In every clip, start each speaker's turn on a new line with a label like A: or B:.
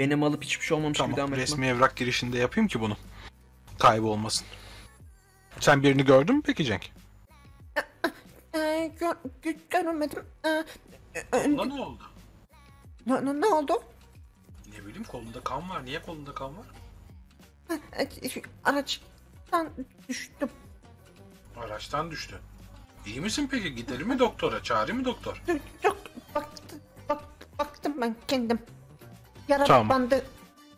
A: Benim alıp hiçbir şey olmamış gibi
B: Tamam
A: devam etmem.
B: resmi evrak girişinde yapayım ki bunu. Kaybolmasın. Sen birini gördün mü peki Cenk?
C: Ee, gör, gö- göremedim. Ee, ö-
B: Kolunda ne oldu?
C: ne, ne- ne oldu?
B: Ne bileyim kolunda kan var. Niye kolunda kan var?
C: Şu araçtan düştüm.
B: Araçtan düştü. İyi misin peki? Gidelim mi doktora? Çağırayım mı doktor?
C: Yok baktı, bak, baktım ben kendim. Yara
B: Tamam.
C: bandı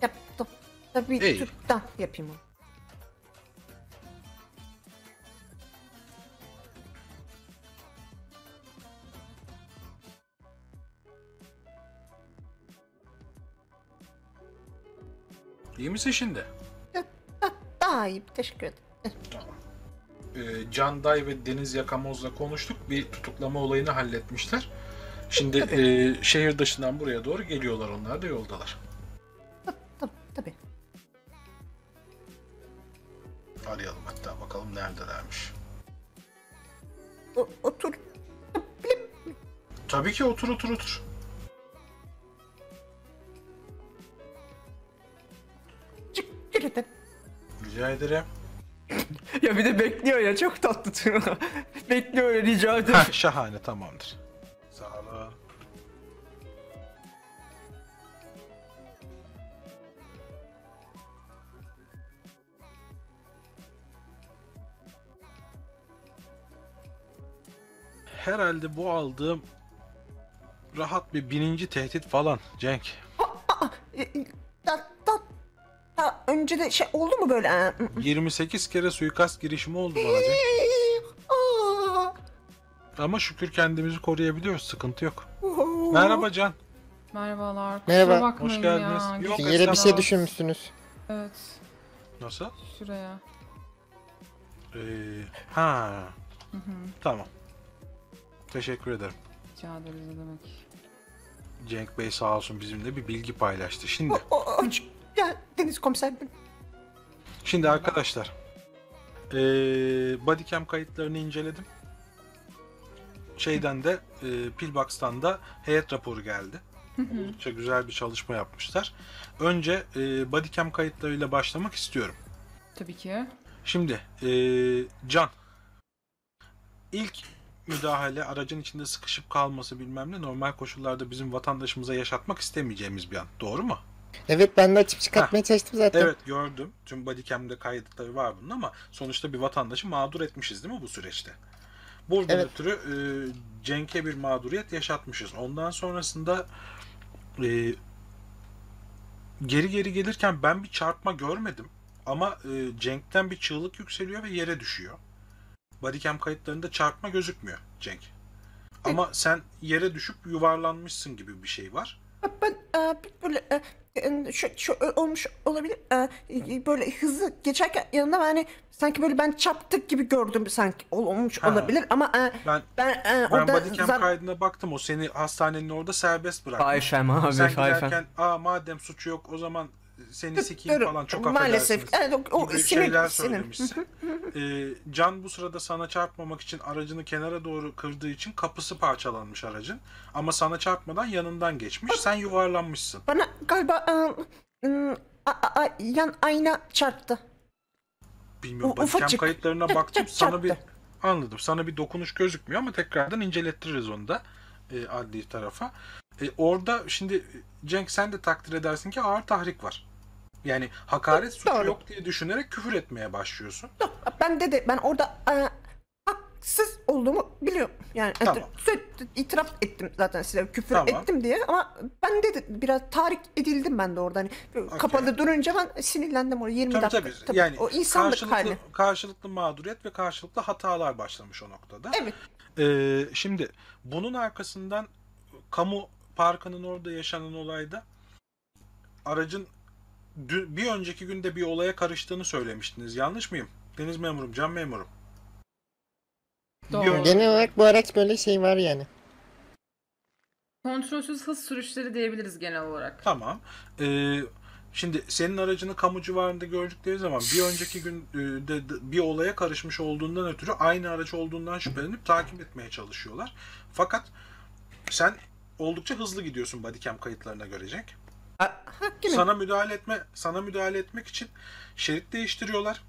C: yaptım. Tabii
B: İyi.
C: Türk'ten yapayım onu.
B: İyi misin şimdi?
C: Da- Daha iyi teşekkür ederim.
B: Ee, Can Day ve Deniz Yakamoz'la konuştuk. Bir tutuklama olayını halletmişler. Şimdi e, şehir dışından buraya doğru geliyorlar. Onlar da yoldalar.
C: Tabii tabii.
B: Arayalım hatta bakalım neredelermiş.
C: O, otur.
B: Tabii ki otur otur otur.
C: Teşekkür ederim.
B: Rica ederim.
A: Ya bir de bekliyor ya çok tatlı Tuna. bekliyor rica ederim.
B: Heh, şahane tamamdır. Herhalde bu aldığım rahat bir bininci tehdit falan Cenk.
C: Ee, Da, da, da, önce de şey oldu mu böyle? Ee,
B: 28 kere suikast girişimi oldu bana Cenk.
C: Aa,
B: Ama şükür kendimizi koruyabiliyoruz. Sıkıntı yok.
C: oo.
B: Merhaba Can.
D: Merhabalar. Kusura
E: Merhaba.
D: bakmayın
B: Hoş geldiniz.
D: Ya.
B: Yok,
E: Yere bir şey düşünmüşsünüz.
D: Evet.
B: Nasıl?
D: Şuraya.
B: Ee, ha. Tamam. Teşekkür ederim.
D: Rica ederiz ne demek.
B: Cenk Bey sağ olsun bizimle bir bilgi paylaştı. Şimdi,
C: O, o, ya Deniz komiser
B: şimdi arkadaşlar. Ee, bodycam kayıtlarını inceledim. Şeyden de e, Pillbox'tan da heyet raporu geldi. Oldukça güzel bir çalışma yapmışlar. Önce e, bodycam kayıtlarıyla başlamak istiyorum.
D: Tabii ki.
B: Şimdi eee, Can ilk müdahale aracın içinde sıkışıp kalması bilmem ne normal koşullarda bizim vatandaşımıza yaşatmak istemeyeceğimiz bir an. Doğru mu?
E: Evet ben de açıp çıkartmaya çalıştım zaten.
B: Evet gördüm. Tüm bodycam'de kayıtları var bunun ama sonuçta bir vatandaşı mağdur etmişiz değil mi bu süreçte? Buradan
E: Evet.
B: ötürü eee, Cenk'e bir mağduriyet yaşatmışız. Ondan sonrasında eee, geri geri gelirken ben bir çarpma görmedim. Ama e, Cenk'ten bir çığlık yükseliyor ve yere düşüyor. Bodycam kayıtlarında çarpma gözükmüyor Cenk. Ama sen yere düşüp yuvarlanmışsın gibi bir şey var.
C: Ben e, böyle e, şu, şu olmuş olabilir. E, böyle hızlı geçerken yanında hani sanki böyle ben çarptık gibi gördüm sanki ol- olmuş
B: Ha.
C: olabilir ama e,
B: Ben
C: ben e,
B: ben
C: orada
B: bodycam
C: zar-
B: kaydına baktım. O seni hastanenin orada serbest bırakmış.
A: Fayfem abi
B: Sen giderken aa madem suçu yok o zaman seni sikeyim
C: Dur,
B: falan çok
C: maalesef.
B: affedersiniz.
C: Evet, o, o
B: gibi
C: sinir,
B: şeyler
C: sinir.
B: söylemişsin. Ee, Can bu sırada sana çarpmamak için aracını kenara doğru kırdığı için kapısı parçalanmış aracın. Ama sana çarpmadan yanından geçmiş. Sen yuvarlanmışsın.
C: Bana galiba e, e, a- a- yan ayna çarptı.
B: Bilmiyorum.
C: U-
B: Bodycam
C: ufacık.
B: kayıtlarına baktım.
C: çat-
B: Sana bir
C: çarptı.
B: anladım. Sana bir dokunuş gözükmüyor ama tekrardan incelettiririz onu da e, adli tarafa. E, orada şimdi Cenk sen de takdir edersin ki ağır tahrik var. Yani hakaret suçu
C: Doğru.
B: yok diye düşünerek küfür etmeye başlıyorsun.
C: Ben de de ben orada e, haksız olduğumu biliyorum. Yani
B: Tamam.
C: sürekli itiraf ettim zaten size küfür
B: Tamam.
C: ettim diye ama ben de, de biraz tahrik edildim ben de orada hani
B: Okey.
C: kapalı durunca ben sinirlendim orada 20
B: Tabii
C: dakika.
B: tabii.
C: Tabii,
B: Yani
C: o insanlık
B: karşılıklı,
C: hali.
B: karşılıklı mağduriyet ve karşılıklı hatalar başlamış o noktada.
C: Evet.
B: Ee, şimdi bunun arkasından kamu parkının orada yaşanan olayda aracın dün, bir önceki günde bir olaya karıştığını söylemiştiniz. Yanlış mıyım? Deniz memurum, can memurum.
D: Doğru.
E: Genel olarak bu araç böyle şey var yani.
D: Kontrolsüz hız sürüşleri diyebiliriz genel olarak.
B: Tamam. Ee, şimdi senin aracını kamu civarında gördükleri zaman bir önceki gün e, bir olaya karışmış olduğundan ötürü aynı araç olduğundan şüphelenip takip etmeye çalışıyorlar. Fakat sen oldukça hızlı gidiyorsun bodycam kayıtlarına görecek. Sana müdahale etme, sana müdahale etmek için şerit değiştiriyorlar.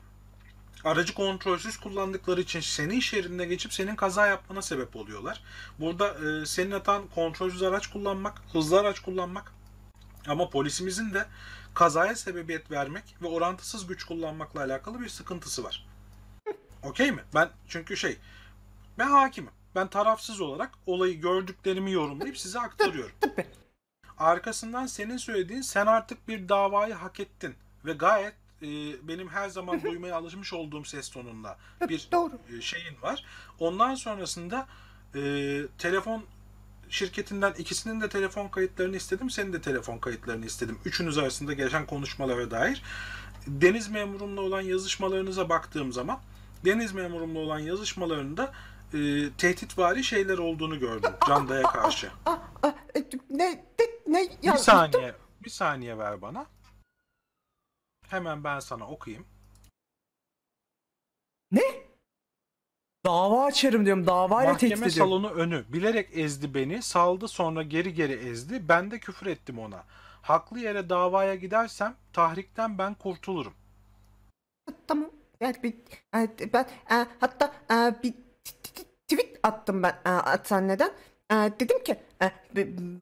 B: Aracı kontrolsüz kullandıkları için senin şeridine geçip senin kaza yapmana sebep oluyorlar. Burada e, senin hatan kontrolsüz araç kullanmak, hızlı araç kullanmak. Ama polisimizin de kazaya sebebiyet vermek ve orantısız güç kullanmakla alakalı bir sıkıntısı var. Okey mi? Ben çünkü şey, ben hakimim. Ben tarafsız olarak olayı gördüklerimi yorumlayıp size aktarıyorum. Arkasından senin söylediğin sen artık bir davayı hak ettin ve gayet e, benim her zaman duymaya alışmış olduğum ses tonunda bir
C: Doğru.
B: e, şeyin var. Ondan sonrasında e, telefon şirketinden ikisinin de telefon kayıtlarını istedim. Senin de telefon kayıtlarını istedim. Üçünüz arasında geçen konuşmalara dair. Deniz memurumla olan yazışmalarınıza baktığım zaman deniz memurumla olan yazışmalarında e, tehditvari şeyler olduğunu gördüm Canda'ya karşı.
C: Ah, ah, e, ne, ne, ne
B: Bir
C: yazmıştım?
B: saniye, bir saniye ver bana. Hemen ben sana okuyayım.
A: Ne? Dava açarım diyorum. Davayla tehdit
B: Mahkeme
A: ediyorum.
B: salonu önü bilerek ezdi beni, saldı sonra geri geri ezdi. Ben de küfür ettim ona. Haklı yere davaya gidersem tahrikten ben kurtulurum.
C: Tamam. Yani bir, e, ben e, hatta e, bir tweet attım ben e, hastaneden. E, dedim ki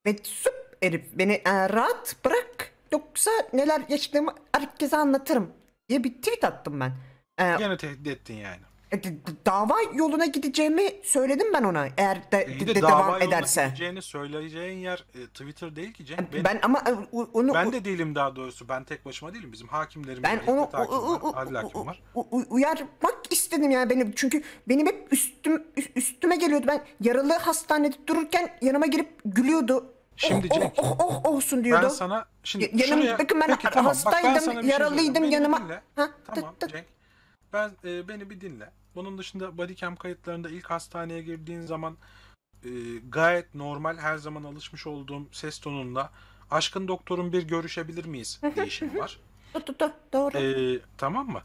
C: meczup herif beni e, rahat bırak yoksa neler yaşadığımı herkese anlatırım diye bir tweet attım ben.
B: Gene tehdit ettin yani.
C: E, dava yoluna gideceğimi söyledim ben ona eğer de,
B: İyi
C: de-
B: de
C: de
B: dava
C: devam ederse.
B: gideceğini söyleyeceğin yer e, Twitter değil ki Cenk.
C: Ben,
B: Ben,
C: ama e, onu
B: ben de değilim daha doğrusu. Ben tek başıma değilim. Bizim hakimlerimiz
C: Ben
B: var.
C: onu
B: hakim
C: u- u-
B: var, Adil hakim var.
C: u- u- uyarmak istedim yani benim çünkü benim hep üstüm üst- üstüme geliyordu ben yaralı hastanede dururken yanıma gelip gülüyordu.
B: Şimdi
C: oh,
B: Cenk,
C: oh, oh, oh olsun diyordu.
B: Ben sana şimdi
C: Ya- yanım-
B: şuraya...
C: bakın ben
B: Peki, tamam. Bak, ben
C: hastaydım,
B: sana bir şey
C: yaralıydım, yanıma-
B: dinle.
C: Ha,
B: Tamam
C: tık tık.
B: Cenk. Ben e, beni bir dinle. Bunun dışında bodycam kayıtlarında ilk hastaneye girdiğin zaman e, gayet normal her zaman alışmış olduğum ses tonunda aşkın doktorum bir görüşebilir miyiz değişim var.
C: Doğru.
B: E, tamam mı?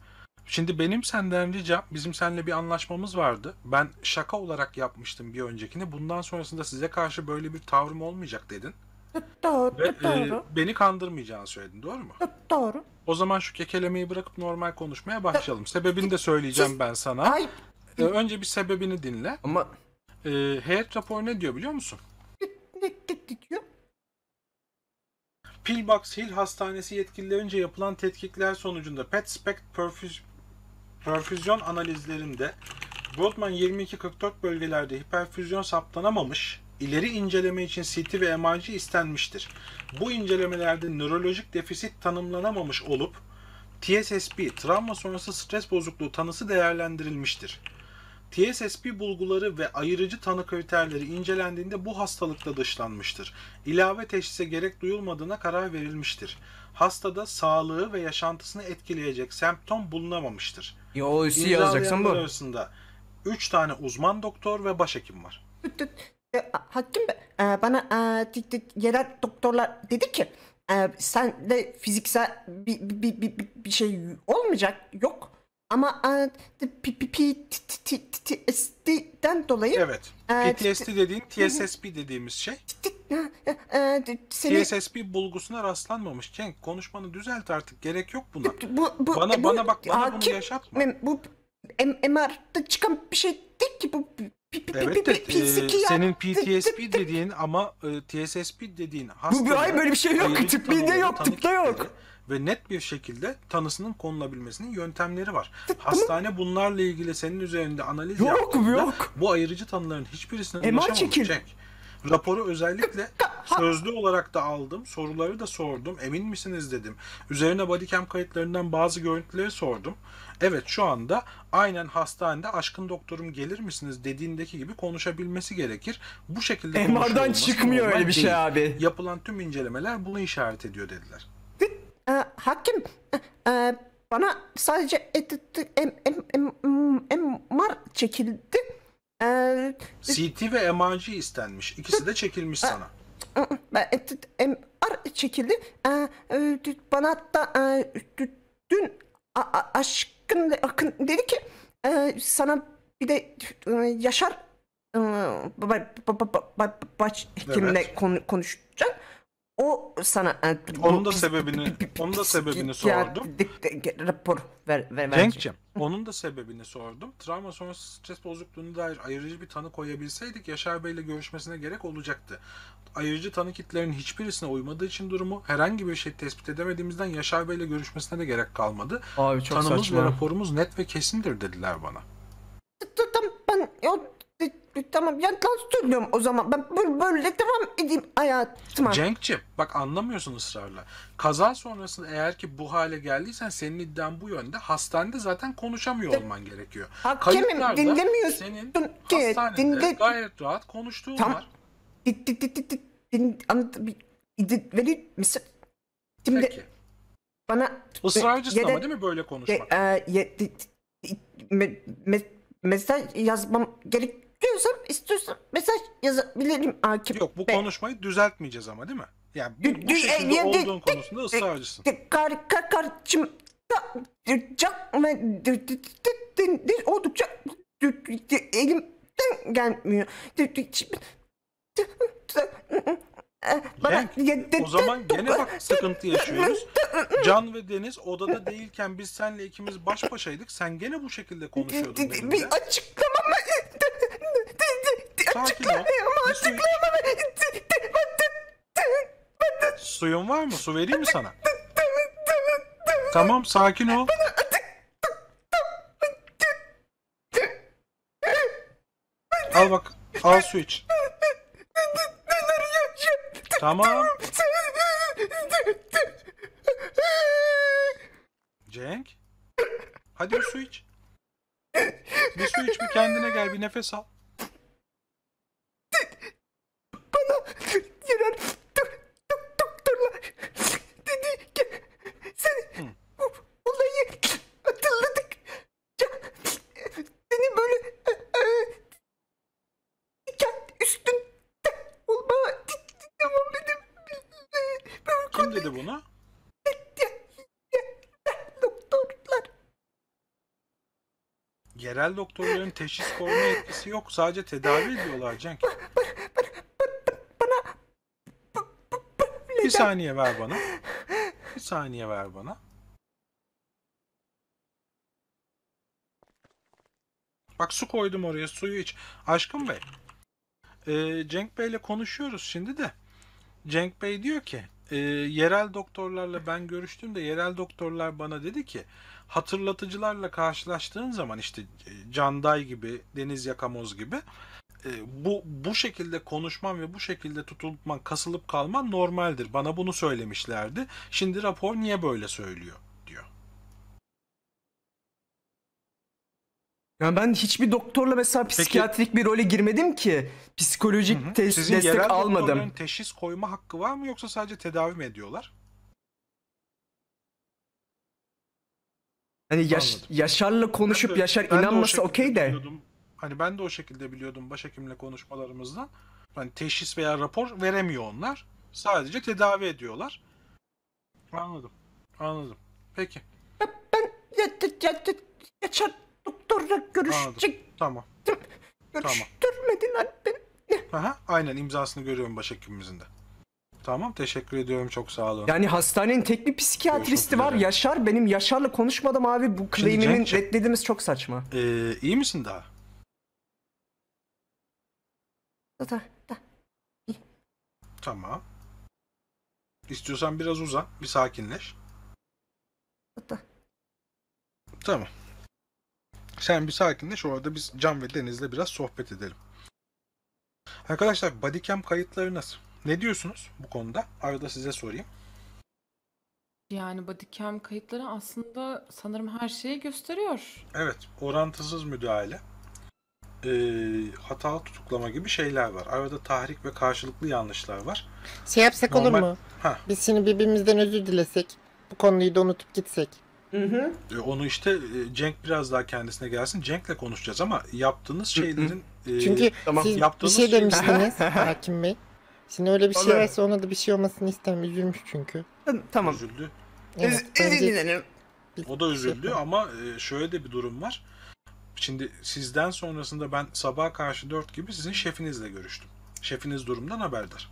B: Şimdi benim senden ricam, bizim seninle bir anlaşmamız vardı. Ben şaka olarak yapmıştım bir öncekini. Bundan sonrasında size karşı böyle bir tavrım olmayacak dedin.
C: doğru,
B: Ve e, beni kandırmayacağını söyledin, doğru mu?
C: doğru.
B: O zaman şu kekelemeyi bırakıp normal konuşmaya başlayalım. Sebebini de söyleyeceğim ben sana.
C: Ay
B: Ee, önce bir sebebini dinle.
A: Ama
B: Ee, heyet raporu ne diyor biliyor musun?
C: ne, diyor?
B: Pillbox Hill Hastanesi yetkililerince yapılan tetkikler sonucunda PET spect perfüz- perfüzyon analizlerinde Brodmann 22-44 bölgelerde hiperfüzyon saptanamamış, ileri inceleme için CT ve MRG istenmiştir. Bu incelemelerde nörolojik defisit tanımlanamamış olup TSSP, travma sonrası stres bozukluğu tanısı değerlendirilmiştir. TSSP bulguları ve ayırıcı tanı kriterleri incelendiğinde bu hastalıkta dışlanmıştır. İlave teşhise gerek duyulmadığına karar verilmiştir. Hastada sağlığı ve yaşantısını etkileyecek semptom bulunamamıştır.
A: yo üstü yazacaksın bu.
B: arasında 3 tane uzman doktor ve başhekim var.
C: Tut, tut. E, Hakim Bey, e, bana e, yerel doktorlar dedi ki e, sen de fiziksel bir, bir, bir, bir, şey olmayacak yok ama PTSD'den dolayı
B: Evet.
C: Ee,
B: PTSD dediğin TSSP dediğimiz şey. TSSP bulgusuna rastlanmamış. Cenk konuşmanı düzelt artık. Gerek yok buna.
C: bu, bu,
B: Bana bana bak bana bunu yaşatma.
C: Bu MR'da çıkan bir şey değil ki bu.
B: Evet de e, senin PTSP dediğin ama e, TSSP dediğin
A: Bu
B: hasta.
A: bir ay böyle bir şey yok. Tıbbinde yok, tıpta yok.
B: Ve net bir şekilde tanısının konulabilmesinin yöntemleri var. Hastane bunlarla ilgili senin üzerinde analiz
A: Yok,
B: yaptığında
A: yok.
B: bu ayırıcı tanıların hiçbirisine
A: çekil.
B: Cenk. Raporu özellikle sözlü olarak da aldım. Soruları da sordum. Emin misiniz dedim. Üzerine bodycam kayıtlarından bazı görüntüleri sordum. Evet şu anda aynen hastanede aşkın doktorum gelir misiniz dediğindeki gibi konuşabilmesi gerekir. Bu şekilde
A: MR'dan çıkmıyor öyle bir şey
B: değil.
A: abi.
B: Yapılan tüm incelemeler bunu işaret ediyor dediler.
C: E, hakim e, e, bana sadece MR çekildi. E,
B: CT ve MRG istenmiş. İkisi de çekilmiş sana.
C: et- MR çekildi. E, e, bana hatta e, dün aşkın akın dedi ki e, sana bir de e, Yaşar e, ba- ba- ba- ba- ba- başhekimle
B: Evet.
C: konu- konuşacaksın. o sana e,
B: Onun da sebebini- onun da sebebini
C: de- rapor ver, ver.
B: Cenk'ciğim onun da sebebini sordum. Travma sonrası stres bozukluğuna dair ayırıcı bir tanı koyabilseydik Yaşar Bey ile görüşmesine gerek olacaktı. Ayırıcı tanı kitlerinin hiçbirisine uymadığı için durumu herhangi bir şey tespit edemediğimizden Yaşar Bey ile görüşmesine de gerek kalmadı.
A: Abi çok
B: Tanımız
A: saçma.
B: ve raporumuz net ve kesindir dediler bana.
C: Tamam yalan söylüyorum o zaman ben böyle, böyle devam edeyim hayatıma.
B: Cenk'ciğim bak anlamıyorsun ısrarla. Kaza sonrasında eğer ki bu hale geldiysen senin iddian bu yönde. Hastanede zaten konuşamıyor olman gerekiyor.
C: Hakemim, dinlemiyorsun
B: Senin
C: ki,
B: hastanede
C: dinle-
B: gayet rahat konuştuğun
C: Tamam.
B: var.
C: Di- di- di- di- di- din- anlat- bir- di- verir misin? Şimdi
B: Peki.
C: bana
B: Israrcısın
C: Yede-
B: ama değil mi böyle
C: e,
B: konuşmak?
C: e, di- di- me- me- mesaj yazmam gerekiyorsa istiyorsan mesaj yazabilirim Akif
B: Yok bu
C: Bey.
B: konuşmayı düzeltmeyeceğiz ama değil mi? Yani bu, bu şekilde
C: e,
B: olduğun konusunda ısrarcısın.
C: De- Kar, kar, kardeşim oldukça de- de- elimden gelmiyor. E, bana-
B: Cenk, o zaman gene bak sıkıntı yaşıyoruz. Can ve Deniz odada değilken biz senle ikimiz baş başaydık. Sen gene bu şekilde konuşuyordun benimle.
C: Bir açıklama mı? De- de- de- de-
B: Sakin ol.
C: De- ben de-
B: Suyun var mı? Su vereyim mi sana? Tamam sakin ol. Al bak. Al su iç. Tamam. Cenk. Hadi bir su iç. Bir su iç bir kendine gel bir nefes al.
C: Yerel dok- dok- doktorlar dedi ki sen bu olayı hatırladık. Ya, Seni böyle e, e, diken üstünde olma devam edip böyle
B: Kim dedi bunu?
C: doktorlar
B: Yerel doktorların teşhis koyma etkisi yok. Sadece tedavi ediyorlar Cenk. Bir saniye ver bana. Bir saniye ver bana. Bak su koydum oraya. Suyu iç. Aşkım Bey. Ee, Cenk Bey'le konuşuyoruz şimdi de. Cenk Bey diyor ki e, yerel doktorlarla ben görüştüğümde yerel doktorlar bana dedi ki hatırlatıcılarla karşılaştığın zaman işte e, Canday gibi, Deniz Yakamoz gibi e, bu bu şekilde konuşman ve bu şekilde tutulman, kasılıp kalman normaldir. Bana bunu söylemişlerdi. Şimdi rapor niye böyle söylüyor diyor.
A: Yani ben hiçbir doktorla mesela psikiyatrik bir role girmedim ki. Psikolojik
B: Hı hı. Sizin
A: destek
B: yerel
A: almadım.
B: doktorların teşhis koyma hakkı var mı yoksa sadece tedavi mi ediyorlar?
A: Hani yaş-
B: Anladım.
A: Yaşar'la konuşup
B: de-
A: Yaşar
B: ben de o
A: inanmasa
B: şekilde
A: okey de.
B: biliyordum. Hani ben de o şekilde biliyordum başhekimle konuşmalarımızdan. Hani teşhis veya rapor veremiyor onlar. Sadece tedavi ediyorlar. Anladım. Anladım. Peki.
C: ya, ya, ya, ya, Yaşar doktorla görüşecek
B: Tamam.
C: görüştürmediler beni.
B: Aha, aynen imzasını görüyorum başhekimimizin de. Tamam teşekkür ediyorum çok sağ olun.
A: Yani hastanenin tek bir psikiyatristi var. Yaşar benim Yaşar'la konuşmadım abi. Bu claim'imin reddedilmesi çok saçma.
B: Ee, iyi misin daha?
C: Da, da, da.
B: Tamam. İstiyorsan biraz uzan, bir sakinleş.
C: da.
B: Tamam. Sen bir sakinleş, orada biz Can ve Deniz'le biraz sohbet edelim. Arkadaşlar bodycam kayıtları nasıl? Ne diyorsunuz bu konuda? Arada size sorayım.
D: Yani bodycam kayıtları aslında sanırım her şeyi gösteriyor.
B: Evet, orantısız müdahale, ee, hatalı tutuklama gibi şeyler var. Arada tahrik ve karşılıklı yanlışlar var.
E: Şey yapsak olur
B: Normal-
E: mu?
B: Ha.
E: Biz şimdi birbirimizden özür dilesek. Bu konuyu da unutup gitsek.
C: Hı hı.
B: E, Onu işte e, Cenk biraz daha kendisine gelsin. Cenk'le konuşacağız ama yaptığınız şeylerin e,
E: Çünkü
A: tamam.
E: siz bir
B: Yaptığınız
E: şey
B: şey-
E: demiştiniz Hakim Bey. Şimdi öyle bir şey
A: Tabii.
E: varsa ona da bir şey olmasını istemem. Üzülmüş çünkü.
A: Tamam.
B: üzüldü.
E: Evet, bence biz
B: O da
E: şey
B: üzüldü
E: yapalım.
B: ama e, şöyle de bir durum var. Şimdi sizden sonrasında ben sabaha karşı 4 gibi sizin şefinizle görüştüm. Şefiniz durumdan haberdar.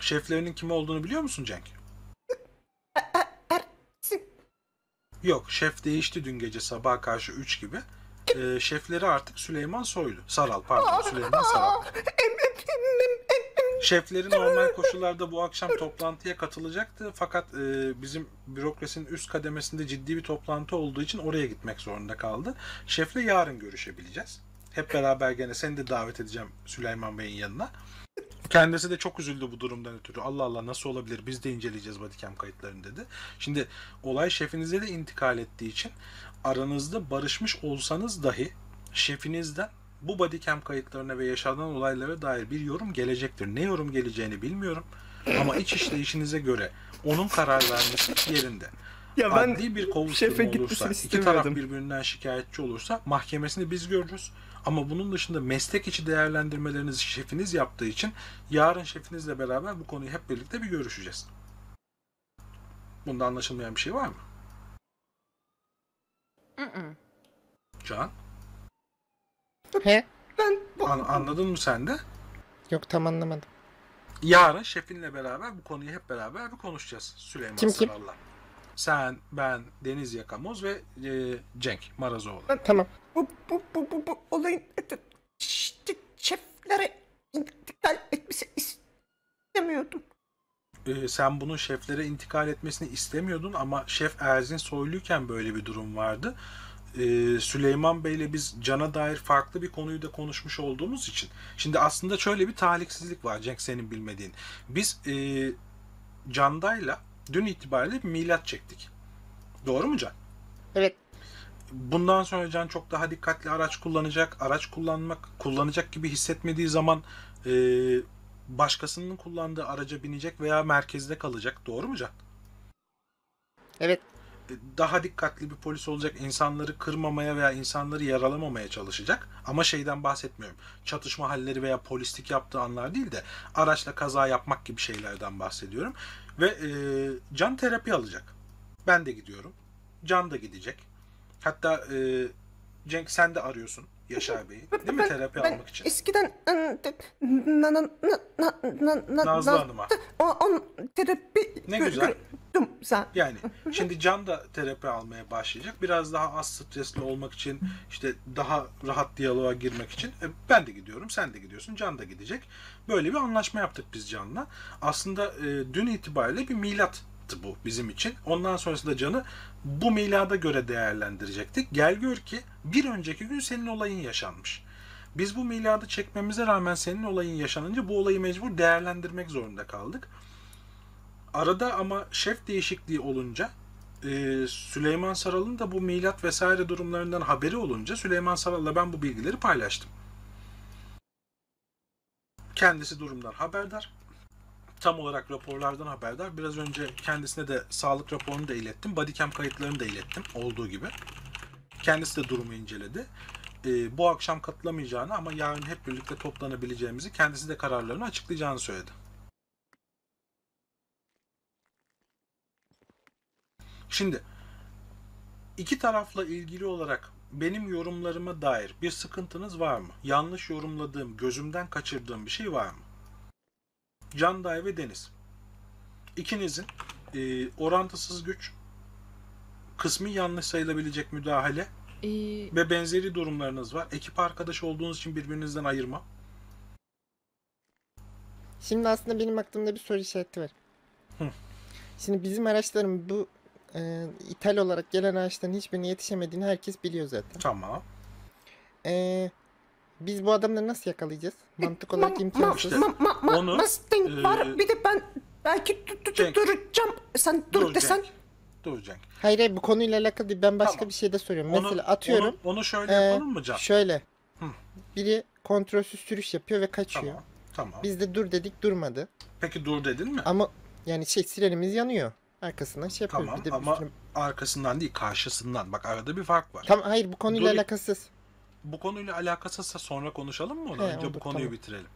B: Şeflerinin kim olduğunu biliyor musun Cenk? Yok şef değişti dün gece sabaha karşı 3 gibi. Ee, şefleri artık Süleyman Soylu. Saral pardon Süleyman Saral. Şefleri normal koşullarda bu akşam toplantıya katılacaktı. Fakat e, bizim bürokrasinin üst kademesinde ciddi bir toplantı olduğu için oraya gitmek zorunda kaldı. Şefle yarın görüşebileceğiz. Hep beraber gene seni de davet edeceğim Süleyman Bey'in yanına. Kendisi de çok üzüldü bu durumdan ötürü. Allah Allah nasıl olabilir biz de inceleyeceğiz bodycam kayıtlarını dedi. Şimdi olay şefinize de intikal ettiği için aranızda barışmış olsanız dahi şefinizden bu bodycam kayıtlarına ve yaşanan olaylara dair bir yorum gelecektir. Ne yorum geleceğini bilmiyorum. Ama iç işleyişinize göre onun karar vermesi yerinde.
A: Ya ben
B: Adli bir kovuşturma olursa, iki taraf birbirinden şikayetçi olursa mahkemesini biz görürüz. Ama bunun dışında meslek içi değerlendirmelerinizi şefiniz yaptığı için yarın şefinizle beraber bu konuyu hep birlikte bir görüşeceğiz. Bunda anlaşılmayan bir şey var mı?
D: Mm-mm.
B: Can,
E: He?
C: Ben bu
B: an- anladın mı sen de?
E: Yok tam anlamadım.
B: Yarın şefinle beraber bu konuyu hep beraber bir konuşacağız Süleyman
E: Kim kim?
B: Sen, ben, Deniz Yakamoz ve e, Cenk Marazoğlu.
E: Tamam.
C: Bu bu bu bu, bu olayın işte şeflere intikal etmesi istemiyordum.
B: Ee, sen bunun şeflere intikal etmesini istemiyordun ama şef Erzin Soyluyken böyle bir durum vardı. Ee, Süleyman Bey'le biz Can'a dair farklı bir konuyu da konuşmuş olduğumuz için. Şimdi aslında şöyle bir talihsizlik var Cenk senin bilmediğin. Biz e, Can'dayla dün itibariyle bir milat çektik. Doğru mu Can?
E: Evet.
B: Bundan sonra Can çok daha dikkatli araç kullanacak. Araç kullanmak kullanacak gibi hissetmediği zaman e, başkasının kullandığı araca binecek veya merkezde kalacak. Doğru mu Can?
E: Evet.
B: E, Daha dikkatli bir polis olacak. insanları kırmamaya veya insanları yaralamamaya çalışacak. Ama şeyden bahsetmiyorum. Çatışma halleri veya polislik yaptığı anlar değil de araçla kaza yapmak gibi şeylerden bahsediyorum. Ve e, Can terapi alacak. Ben de gidiyorum. Can da gidecek. Hatta e, Cenk sen de arıyorsun Yaşar Bey'i. Değil mi terapi
C: ben
B: almak için?
C: eskiden ıı, na na na na na na
B: Nazlı
C: na-
B: Hanım'a.
C: o on terapi
B: Ne güzel.
C: sen.
B: Yani şimdi Can da terapi almaya başlayacak. Biraz daha az stresli olmak için, işte daha rahat diyaloğa girmek için e, ben de gidiyorum, sen de gidiyorsun, Can da gidecek. Böyle bir anlaşma yaptık biz Can'la. Aslında e, dün itibariyle bir milattı bu bizim için. Ondan sonrasında Can'ı bu milada göre değerlendirecektik. Gel gör ki bir önceki gün senin olayın yaşanmış. Biz bu miladı çekmemize rağmen senin olayın yaşanınca bu olayı mecbur değerlendirmek zorunda kaldık. Arada ama şef değişikliği olunca e, Süleyman Saral'ın da bu milat vesaire durumlarından haberi olunca Süleyman Saral'la ben bu bilgileri paylaştım. Kendisi durumdan haberdar. Tam olarak raporlardan haberdar. Biraz önce kendisine de sağlık raporunu da ilettim. Bodycam kayıtlarını da ilettim olduğu gibi. Kendisi de durumu inceledi. E, bu akşam katılamayacağını ama yarın hep birlikte toplanabileceğimizi kendisi de kararlarını açıklayacağını söyledi. Şimdi iki tarafla ilgili olarak benim yorumlarıma dair bir sıkıntınız var mı? Yanlış yorumladığım, gözümden kaçırdığım bir şey var mı? Canday ve Deniz. İkinizin e, orantısız güç, kısmi yanlış sayılabilecek müdahale
D: Ee,
B: ve benzeri durumlarınız var. Ekip arkadaş olduğunuz için birbirinizden ayırma.
E: Şimdi aslında benim aklımda bir soru işareti var.
B: Hı.
E: Şimdi bizim araçların bu e, ithal olarak gelen araçların hiçbirine yetişemediğini herkes biliyor zaten.
B: Tamam.
E: E, biz bu adamları nasıl yakalayacağız? Mantık olarak
C: Ma-
E: imkansız.
C: ma- ma- ma-
B: Onu,
C: Mustang
B: e,
C: var. Bir de ben belki duracağım. Sen dur,
B: Dur
C: desen.
B: Cenk. Dur Cenk.
E: Hayır hayır bu konuyla alakalı değil. Ben başka
B: Tamam.
E: bir şey de soruyorum.
B: Onu-
E: Mesela atıyorum.
B: Onu, onu şöyle
E: e,
B: yapalım mı Can?
E: Şöyle.
B: Hı.
E: Biri kontrolsüz sürüş yapıyor ve kaçıyor.
B: Tamam. Tamam.
E: Biz de dur dedik durmadı.
B: Peki dur dedin mi?
E: Ama yani şey sirenimiz yanıyor. Arkasından şey yapıyoruz.
B: Tamam
E: bir de
B: ama
E: üstüne-
B: arkasından değil karşısından. Bak arada bir fark var.
E: Tamam hayır bu konuyla
B: Dur-
E: alakasız.
B: Bu konuyla alakasızsa sonra konuşalım mı onu?
E: He,
B: Önce bu
E: olur,
B: konuyu
E: tamam.
B: bitirelim.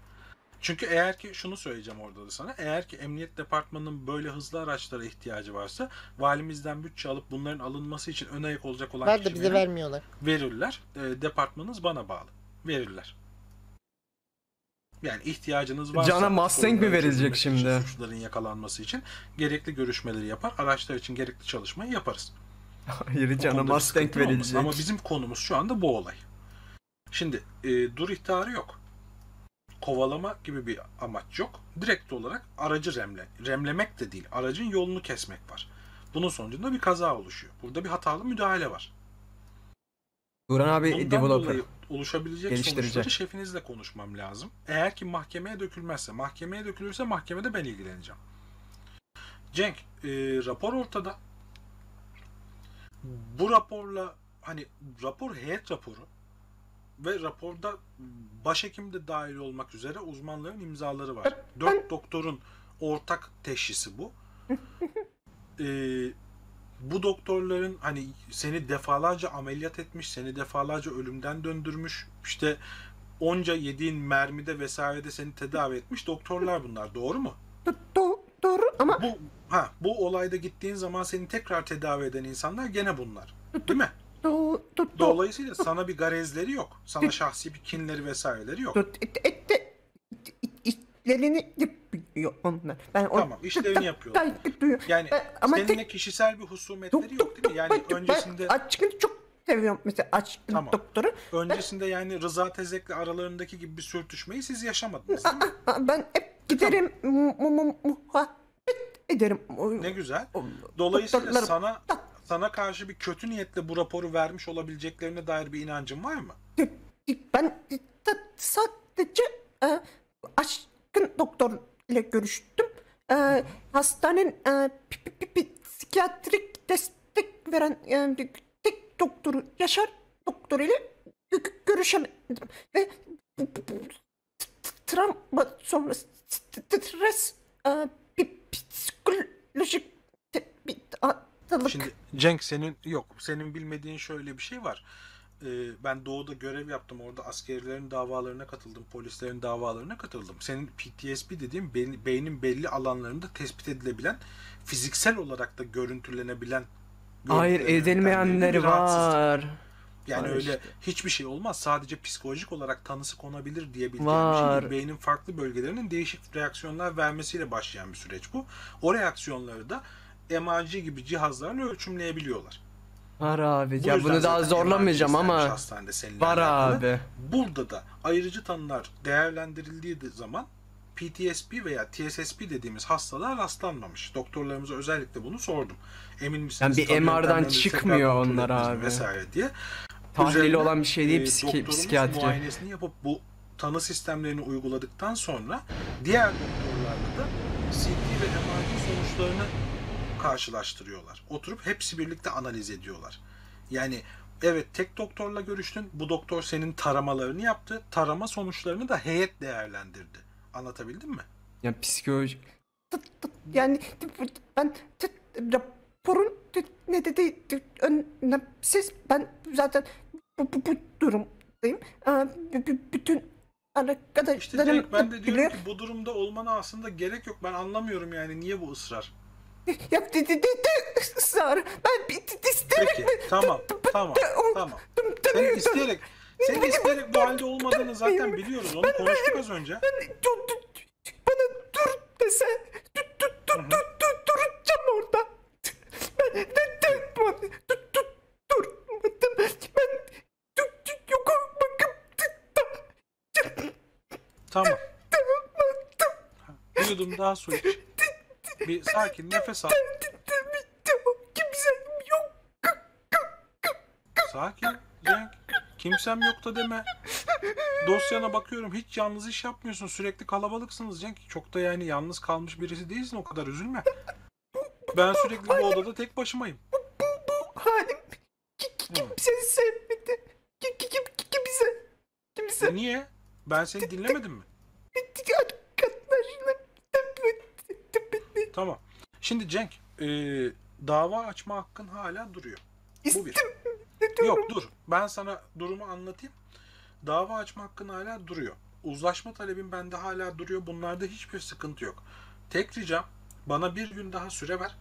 B: Çünkü eğer ki şunu söyleyeceğim orada da sana. Eğer ki emniyet departmanının böyle hızlı araçlara ihtiyacı varsa valimizden bütçe alıp bunların alınması için ön ayak olacak olan
E: Var da bize vermiyorlar.
B: verirler. E, departmanınız bana bağlı. Verirler. Yani ihtiyacınız varsa
A: Cana Mustang mi verilecek
B: çözülmek için,
A: şimdi?
B: Suçluların yakalanması için gerekli görüşmeleri yapar. Araçlar için gerekli çalışmayı yaparız.
A: Hayır
B: Bu
A: cana Mustang
B: sıkıntı olmaz.
A: verilecek.
B: Ama bizim konumuz şu anda bu olay. Şimdi e, dur ihtarı yok. Kovalama gibi bir amaç yok. Direkt olarak aracı remle. Remlemek de değil. Aracın yolunu kesmek var. Bunun sonucunda bir kaza oluşuyor. Burada bir hatalı müdahale var.
A: Duran abi
B: Bundan
A: developer.
B: oluşabilecek sonuçları şefinizle konuşmam lazım. Eğer ki mahkemeye dökülmezse, mahkemeye dökülürse mahkemede ben ilgileneceğim. Cenk, e, rapor ortada. Bu raporla hani rapor heyet raporu ve raporda başhekim de dahil olmak üzere uzmanların imzaları var. Dört doktorun ortak teşhisi bu. Ee, bu doktorların hani seni defalarca ameliyat etmiş, seni defalarca ölümden döndürmüş, işte onca yediğin mermide vesairede seni tedavi etmiş doktorlar bunlar. Doğru mu?
C: Do- do- doğru ama
B: Bu ha bu olayda gittiğin zaman seni tekrar tedavi eden insanlar gene bunlar. Değil mi?
C: Do-
B: Dolayısıyla sana bir garezleri yok. Sana şahsi bir kinleri vesaireleri yok.
C: işlerini yapıyor onlar. Ben
B: Tamam, işlerini yapıyorlar. Yani
C: ama
B: seninle
C: tek-
B: kişisel bir husumetleri yok değil mi? Yani öncesinde
C: ben Açkın'ı çok seviyorum mesela Açkın
B: Tamam.
C: doktoru.
B: öncesinde yani Rıza Tezek'le aralarındaki gibi bir sürtüşmeyi siz yaşamadınız değil mi?
C: Aa, Ben hep giderim mu- mu- mu- muhabbet ederim.
B: Ne güzel. Dolayısıyla sana sana karşı bir kötü niyetle bu raporu vermiş olabileceklerine dair bir inancın var mı?
C: Ben sadece e, aşkın doktor ile görüştüm. E, hastanenin e, psikiyatrik destek veren e, tek doktoru Yaşar doktor ile gö- gö- görüşemedim. Ve travma sonrası stres e, psikolojik bir hastalık.
B: Şimdi Cenk senin yok senin bilmediğin şöyle bir şey var. Ee, ben doğuda görev yaptım. Orada askerlerin davalarına katıldım. Polislerin davalarına katıldım. Senin PTSD dediğin beyin- beynin belli alanlarında tespit edilebilen, fiziksel olarak da görüntülenebilen
A: Hayır edilmeyenleri var.
B: Yani
A: Var
B: öyle
A: işte.
B: hiçbir şey olmaz. Sadece psikolojik olarak tanısı konabilir diyebildiğim
A: Var.
B: bir şey. Beynin farklı bölgelerinin değişik reaksiyonlar vermesiyle başlayan bir süreç bu. O reaksiyonları da EMG gibi cihazlarla ölçümleyebiliyorlar.
A: Var abi.
B: Bu
A: Ya bunu daha zorlamayacağım ama
B: hastanede
A: var
B: alakalı.
A: abi.
B: Burada da ayrıcı tanılar değerlendirildiği zaman PTSP veya TSSP dediğimiz hastalığa rastlanmamış. Doktorlarımıza özellikle bunu sordum. Emin misiniz?
A: Yani bir MR'dan çıkmıyor onlar abi.
B: Vesaire diye.
A: Tahlili
B: Üzerine,
A: olan bir şey değil
B: e,
A: psiki- psikiyatri.
B: muayenesini yapıp bu tanı sistemlerini uyguladıktan sonra diğer doktorlarla da CT ve MRT sonuçlarını karşılaştırıyorlar. Oturup hepsi birlikte analiz ediyorlar. Yani evet tek doktorla görüştün. Bu doktor senin taramalarını yaptı. Tarama sonuçlarını da heyet değerlendirdi. Anlatabildim mi?
A: Ya psikolojik.
C: Yani ben t- raporun ne dedi önemsiz ben zaten bu, bu, bu durumdayım. Ee, bütün
B: İşte
C: arkadaşlarım
B: Cenk ben de diyorum
C: biliyor.
B: ki bu durumda olmana aslında gerek yok. Ben anlamıyorum yani niye bu ısrar?
C: Ya dedi dedi ısrar. Ben bir isterim.
B: Peki tamam tamam tamam. Senin isteyerek senin isteyerek bu halde olmadığını zaten biliyoruz. Onu konuştuk az önce.
C: Bana dur dese dur dur dur dur dur duracağım orada. Ben de de dur dur dur durmadım. Ben yok bakıp
B: Tamam. Bir yudum daha su iç. Bir sakin nefes al.
C: kimse yok.
B: Sakin Cenk. Kimsem yok da deme. Dosyana bakıyorum hiç yalnız iş yapmıyorsun. Sürekli kalabalıksınız Cenk. Çok da yani yalnız kalmış birisi değilsin o kadar üzülme. Ben sürekli bu odada tek başımayım.
C: Halim ki- ki- kimse sevmedi. Ki- ki- ki- kimse kimse
B: niye? Ben seni dinlemedim mi? Tamam. Şimdi Cenk, e, dava açma hakkın hala duruyor. Bu bir. Yok dur. Ben sana durumu anlatayım. Dava açma hakkın hala duruyor. Uzlaşma talebin bende hala duruyor. Bunlarda hiçbir sıkıntı yok. Tek ricam bana bir gün daha süre ver.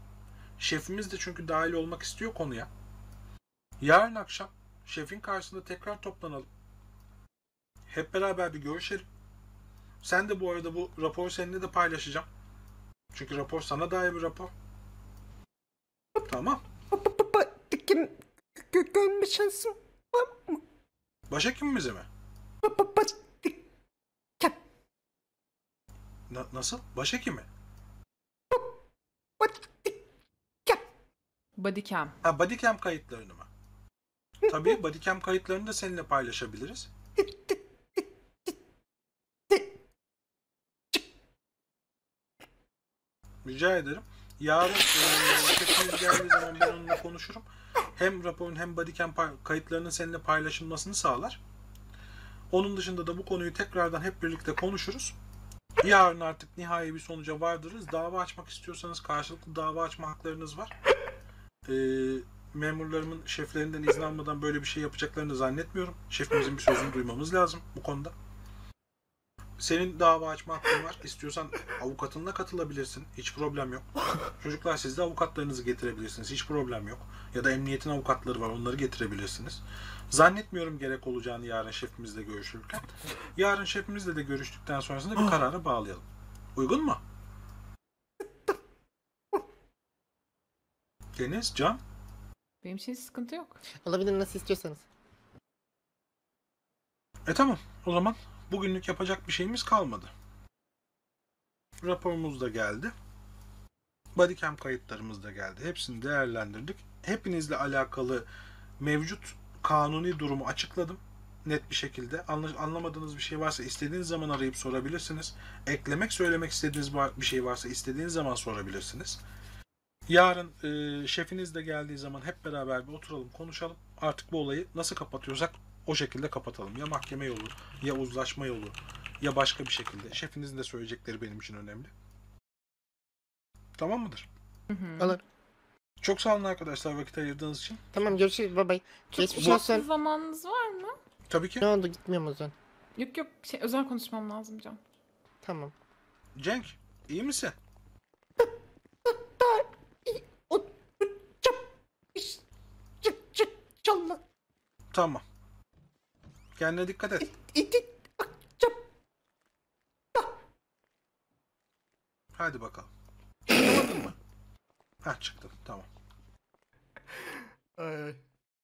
B: Şefimiz de çünkü dahil olmak istiyor konuya. Yarın akşam şefin karşısında tekrar toplanalım. Hep beraber bir görüşelim. Sen de bu arada bu raporu seninle de paylaşacağım. Çünkü rapor sana dair bir rapor. Tamam.
C: Gö- görme şansım var mı?
B: Başhekimimize mi? Na- nasıl? Başhekimi?
C: Bodycam.
D: Bodycam.
B: Ha bodycam kayıtlarını mı? Tabii bodycam kayıtlarını da seninle paylaşabiliriz. Rica ederim. Yarın şefimiz geldiği zaman ben onunla konuşurum. Hem raporun hem bodycam kayıtlarının seninle paylaşılmasını sağlar. Onun dışında da bu konuyu tekrardan hep birlikte konuşuruz. Yarın artık nihai bir sonuca vardırırız. Dava açmak istiyorsanız karşılıklı dava açma haklarınız var. Ee, memurlarımın şeflerinden izin almadan böyle bir şey yapacaklarını zannetmiyorum. Şefimizin bir sözünü duymamız lazım bu konuda. Senin dava açma hakkın var. İstiyorsan avukatınla katılabilirsin. Hiç problem yok. Çocuklar siz de avukatlarınızı getirebilirsiniz. Hiç problem yok. Ya da emniyetin avukatları var. Onları getirebilirsiniz. Zannetmiyorum gerek olacağını yarın şefimizle görüşürken. Yarın şefimizle de görüştükten sonrasında bir karara bağlayalım. Uygun mu? Deniz, Can.
D: Benim için sıkıntı yok.
E: Olabilir nasıl istiyorsanız.
B: E tamam. O zaman bugünlük yapacak bir şeyimiz kalmadı. Raporumuz da geldi. Bodycam kayıtlarımız da geldi. Hepsini değerlendirdik. Hepinizle alakalı mevcut kanuni durumu açıkladım. Net bir şekilde. Anla- anlamadığınız bir şey varsa istediğiniz zaman arayıp sorabilirsiniz. Eklemek, söylemek istediğiniz bir şey varsa istediğiniz zaman sorabilirsiniz. Yarın e, şefiniz de geldiği zaman hep beraber bir oturalım, konuşalım. Artık bu olayı nasıl kapatıyorsak o şekilde kapatalım. Ya mahkeme yolu, ya uzlaşma yolu, ya başka bir şekilde. Şefinizin de söyleyecekleri benim için önemli. Tamam mıdır?
D: Hı hı.
E: Olur.
B: Çok sağ olun arkadaşlar vakit ayırdığınız için.
E: Tamam görüşürüz bye. Geçmiş
B: bu-
E: olsun.
D: Zamanınız var mı?
B: Tabii ki.
E: Ne oldu gitmiyorum o zaman.
D: Yok yok şey, özel konuşmam lazım Can.
E: Tamam.
B: Cenk, iyi misin? Tamam. Kendine dikkat et. Hadi bakalım. Çıkamadın mı? Ha çıktın. Tamam.
A: Ay, ay.